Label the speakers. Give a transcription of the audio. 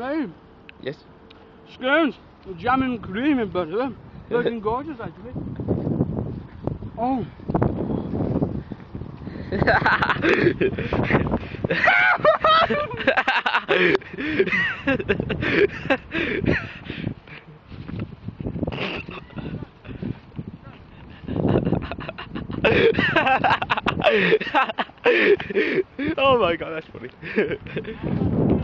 Speaker 1: Right.
Speaker 2: Yes.
Speaker 1: Scones, jam and cream and butter. Looking gorgeous, actually. Oh,
Speaker 2: oh my god, that's funny.